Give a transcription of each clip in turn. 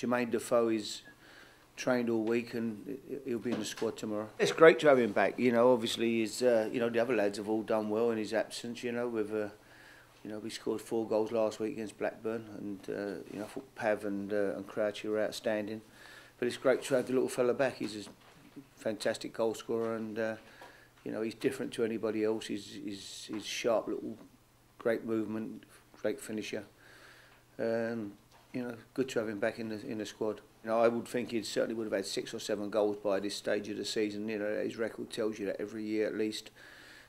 Jermaine Defoe is trained all week and he'll be in the squad tomorrow. It's great to have him back. You know, obviously, he's, uh, you know, the other lads have all done well in his absence. You know, with uh, you know, we scored four goals last week against Blackburn, and uh, you know, I thought Pav and uh, and Crouchy were outstanding. But it's great to have the little fella back. He's a fantastic goal scorer, and uh, you know, he's different to anybody else. He's he's, he's sharp, little, great movement, great finisher. Um, you know, good to have him back in the in the squad. You know, I would think he certainly would have had six or seven goals by this stage of the season. You know, his record tells you that every year at least.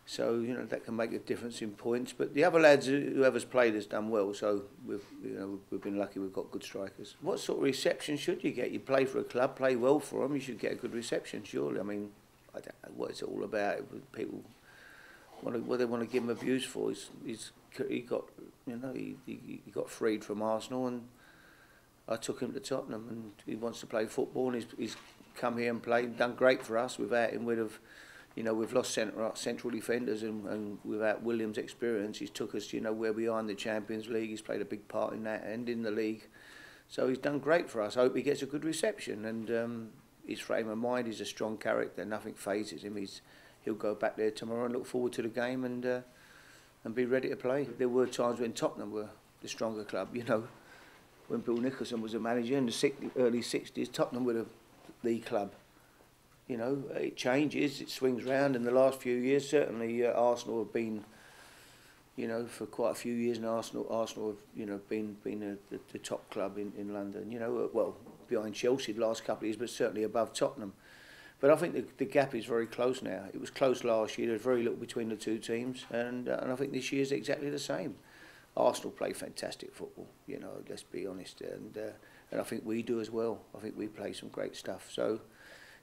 So you know that can make a difference in points. But the other lads, whoever's played, has done well. So we've you know we've been lucky. We've got good strikers. What sort of reception should you get? You play for a club, play well for them. You should get a good reception, surely. I mean, I don't know what it's all about. People what they want to give him abuse for. He's, he's he got you know he, he, he got freed from Arsenal and I took him to Tottenham and he wants to play football and he's, he's come here and played, and done great for us. Without him, we'd have, you know, we've lost central, central defenders and, and without Williams' experience, he's took us, you know, where we are in the Champions League. He's played a big part in that and in the league. So he's done great for us. I hope he gets a good reception and um, his frame of mind, he's a strong character. Nothing fazes him. He's, he'll go back there tomorrow and look forward to the game and uh, and be ready to play. There were times when Tottenham were the stronger club, you know, when Bill Nicholson was a manager in the 60, early 60s, Tottenham were the club. You know, it changes, it swings round. In the last few years, certainly uh, Arsenal have been, you know, for quite a few years, now, Arsenal, Arsenal have, you know, been been a, the, the top club in, in London. You know, uh, well, behind Chelsea the last couple of years, but certainly above Tottenham. But I think the, the gap is very close now. It was close last year. There was very little between the two teams, and uh, and I think this year is exactly the same. Arsenal play fantastic football, you know, let's be honest. And, uh, and I think we do as well. I think we play some great stuff. So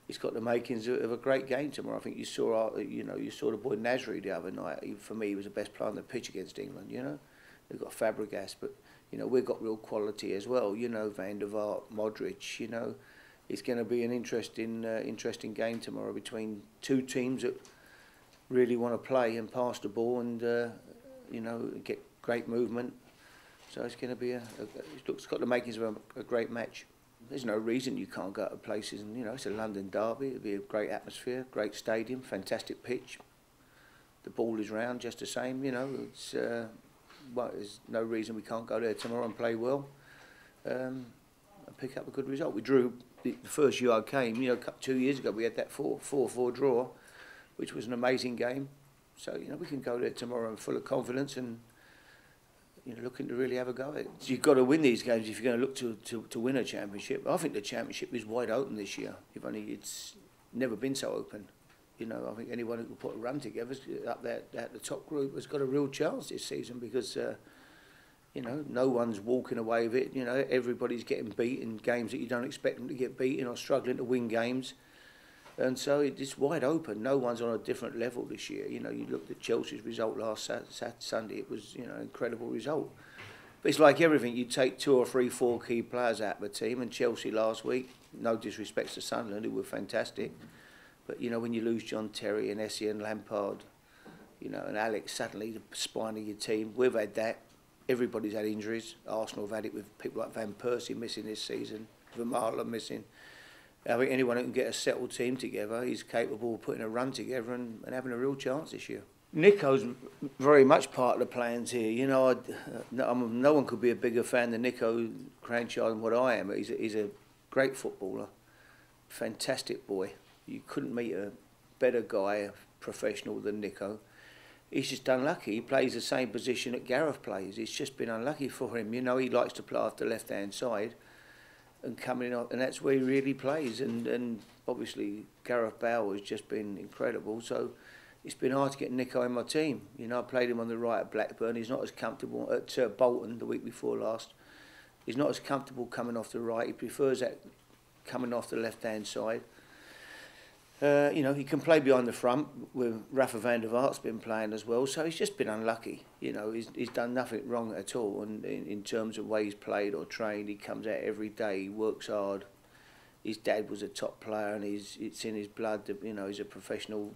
it's got the makings of a great game tomorrow. I think you saw, our, you know, you saw the boy Nasri the other night. He, for me, he was the best player on the pitch against England, you know. They've got Fabregas, but, you know, we've got real quality as well. You know, Van der Vaart, Modric, you know. It's going to be an interesting, uh, interesting game tomorrow between two teams that really want to play and pass the ball and, uh, you know, get great movement. So it's going to be a, a it looks got the makings of a, a great match. There's no reason you can't go to places, and you know it's a London derby. It'll be a great atmosphere, great stadium, fantastic pitch. The ball is round just the same. You know, it's uh, well, there's no reason we can't go there tomorrow and play well, um, and pick up a good result. We drew the, the first year I came. You know, two years ago we had that four four four draw, which was an amazing game. So you know we can go there tomorrow and full of confidence and you know, looking to really have a go at it. So you've got to win these games if you're going to look to, to, to win a championship. I think the championship is wide open this year. If only it's never been so open. You know, I think anyone who can put a run together up there at the top group has got a real chance this season because, uh, you know, no one's walking away with it. You know, everybody's getting beaten games that you don't expect them to get beaten or struggling to win games. And so it's wide open. No one's on a different level this year. You know, you looked at Chelsea's result last Saturday, Sunday. It was, you know, an incredible result. But it's like everything. You take two or three, four key players out of the team. And Chelsea last week, no disrespect to Sunderland, who were fantastic. But, you know, when you lose John Terry and Essien and Lampard, you know, and Alex suddenly the spine of your team. We've had that. Everybody's had injuries. Arsenal have had it with people like Van Persie missing this season, Vermaelen missing. I think anyone who can get a settled team together is capable of putting a run together and, and having a real chance this year. Nico's very much part of the plans here. You know, I'd, uh, no one could be a bigger fan than Nico Kranjcar than what I am. He's a, he's a great footballer, fantastic boy. You couldn't meet a better guy, a professional than Nico. He's just unlucky. He plays the same position that Gareth plays. It's just been unlucky for him. You know, he likes to play off the left-hand side and coming on, and that's where he really plays. And, and obviously, Gareth Bale has just been incredible. So it's been hard to get Nico in my team. You know, I played him on the right at Blackburn. He's not as comfortable at uh, Bolton the week before last. He's not as comfortable coming off the right. He prefers that coming off the left hand side. Uh, you know, he can play behind the front with Rafa van der Vaart's been playing as well, so he's just been unlucky. You know, he's, he's done nothing wrong at all and in, in terms of way he's played or trained. He comes out every day, he works hard. His dad was a top player and he's, it's in his blood, that, you know, he's a professional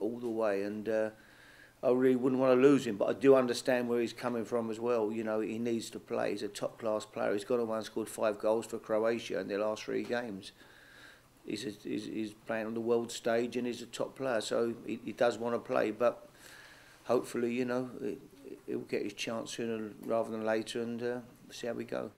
all the way and uh, I really wouldn't want to lose him, but I do understand where he's coming from as well. You know, he needs to play. He's a top-class player. He's got a one scored five goals for Croatia in their last three games he's, a, he's, he's playing on the world stage and he's a top player, so he, he does want to play. But hopefully, you know, he'll get his chance sooner rather than later and uh, see how we go.